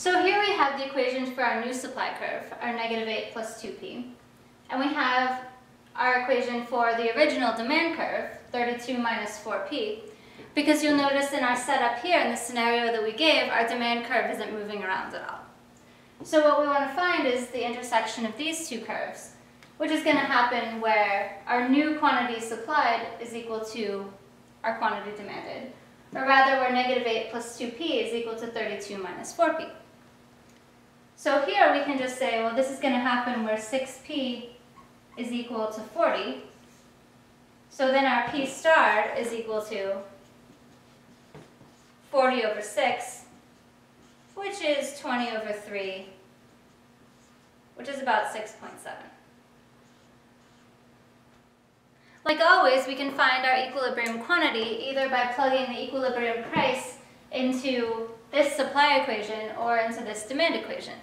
So here we have the equations for our new supply curve, our negative 8 plus 2p. And we have our equation for the original demand curve, 32 minus 4p, because you'll notice in our setup here, in the scenario that we gave, our demand curve isn't moving around at all. So what we want to find is the intersection of these two curves, which is going to happen where our new quantity supplied is equal to our quantity demanded, or rather where negative 8 plus 2p is equal to 32 minus 4p. So here we can just say, well, this is going to happen where 6p is equal to 40. So then our p star is equal to 40 over 6, which is 20 over 3, which is about 6.7. Like always, we can find our equilibrium quantity either by plugging the equilibrium price into this supply equation or into this demand equation.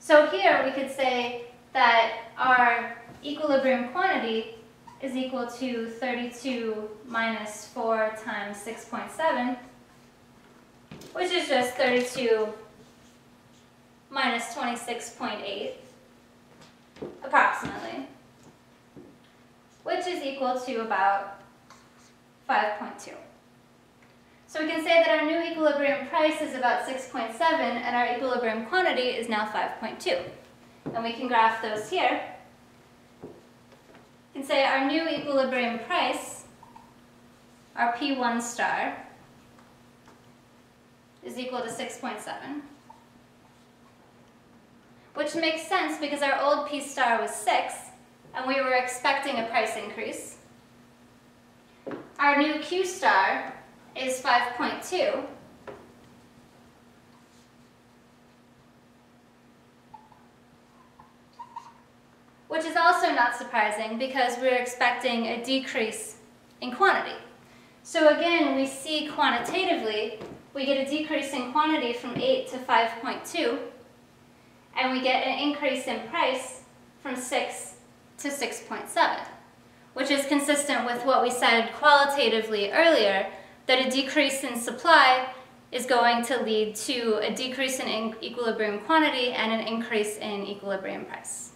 So here we could say that our equilibrium quantity is equal to 32 minus 4 times 6.7, which is just 32 minus 26.8, approximately, which is equal to about 5.2. So we can say that our new equilibrium price is about 6.7 and our equilibrium quantity is now 5.2. And we can graph those here. We can say our new equilibrium price, our P1 star, is equal to 6.7. Which makes sense because our old P star was 6 and we were expecting a price increase. Our new Q star is 5.2. Which is also not surprising because we're expecting a decrease in quantity. So again, we see quantitatively, we get a decrease in quantity from 8 to 5.2, and we get an increase in price from 6 to 6.7, which is consistent with what we said qualitatively earlier, that a decrease in supply is going to lead to a decrease in equilibrium quantity and an increase in equilibrium price.